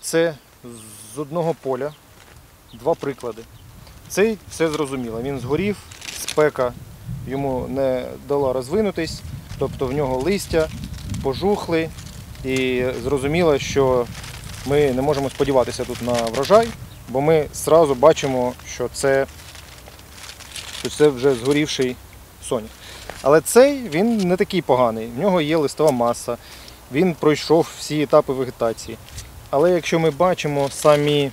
Це з одного поля два приклади. Цей все зрозуміло. Він згорів, спека йому не дала розвинутись, тобто в нього листя пожухли. І зрозуміло, що ми не можемо сподіватися тут на врожай, бо ми одразу бачимо, що це, що це вже згорівший сонях. Але цей він не такий поганий. В нього є листова маса, він пройшов всі етапи вегетації. Але якщо ми бачимо самі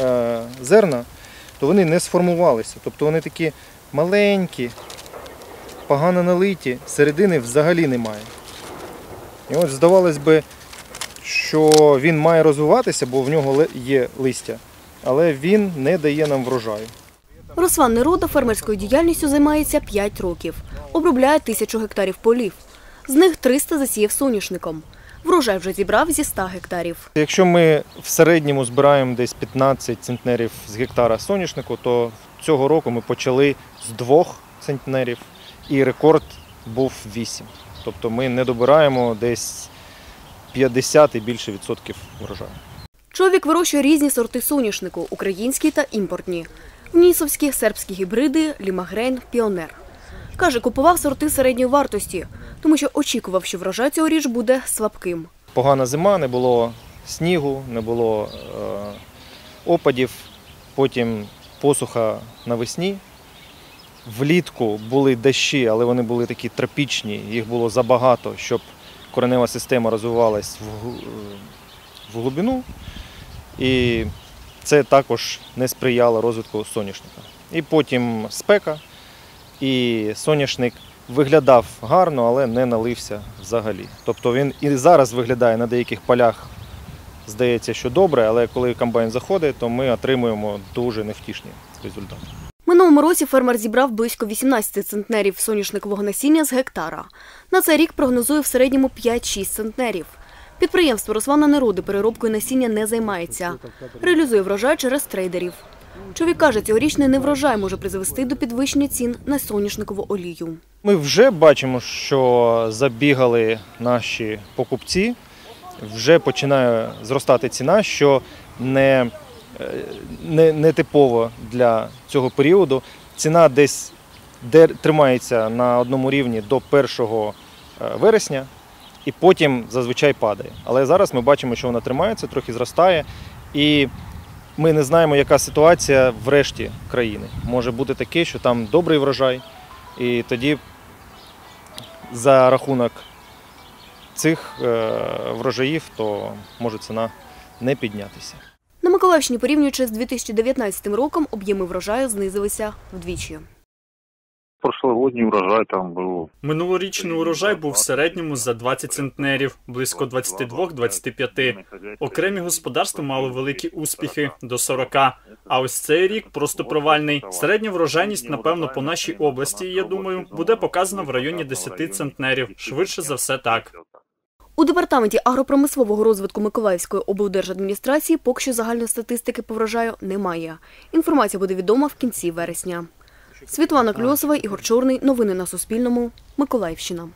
е, зерна, то вони не сформувалися. Тобто вони такі маленькі, погано налиті, середини взагалі немає. І от здавалось би, що він має розвиватися, бо в нього є листя, але він не дає нам врожаю. Руслан Нерода фермерською діяльністю займається 5 років. Обробляє тисячу гектарів полів. З них 300 засіяв соняшником. Врожай вже зібрав зі 100 гектарів. Якщо ми в середньому збираємо десь 15 центнерів з гектара соняшнику, то цього року ми почали з 2 центнерів і рекорд був 8. Тобто ми не добираємо десь 50 і більше відсотків врожаю. Чоловік вирощує різні сорти соняшнику українські та імпортні. Внісовські, сербські гібриди, лімагрейн, піонер. Каже, купував сорти середньої вартості, тому що очікував, що врожай цьогоріч буде слабким. Погана зима, не було снігу, не було е, опадів, потім посуха навесні. Влітку були дощі, але вони були такі тропічні, їх було забагато, щоб коренева система розвивалась в, е, в глибину. І це також не сприяло розвитку соняшника. І потім спека, і соняшник виглядав гарно, але не налився взагалі. Тобто він і зараз виглядає на деяких полях, здається, що добре, але коли комбайн заходить, то ми отримуємо дуже невтішні результати. Минулому році фермер зібрав близько 18 центнерів соняшникового насіння з гектара. На цей рік прогнозує в середньому 5-6 центнерів. Підприємство Руслана Нероди переробкою насіння не займається. Реалізує врожай через трейдерів. Чоловік каже, цьогорічний неврожай може призвести до підвищення цін на соняшникову олію. Ми вже бачимо, що забігали наші покупці, вже починає зростати ціна, що не, е, не, не типово для цього періоду. Ціна десь де тримається на одному рівні до 1 е, вересня і потім зазвичай падає. Але зараз ми бачимо, що вона тримається, трохи зростає, і ми не знаємо, яка ситуація в решті країни. Може бути таке, що там добрий врожай, і тоді за рахунок цих е, врожаїв, то може ціна не піднятися. На Миколаївщині, порівнюючи з 2019 роком, об'єми врожаю знизилися вдвічі. Прошлогодній урожай там був Минулорічний урожай був в середньому за 20 центнерів, близько 22-25. Окремі господарства мали великі успіхи до 40. А ось цей рік просто провальний. Середня врожайність, напевно, по нашій області, я думаю, буде показана в районі 10 центнерів. Швидше за все так. У департаменті агропромислового розвитку Миколаївської облдержадміністрації поки що загальної статистики по врожаю немає. Інформація буде відома в кінці вересня. Світлана Кльосова, Ігор Чорний. Новини на Суспільному. Миколаївщина.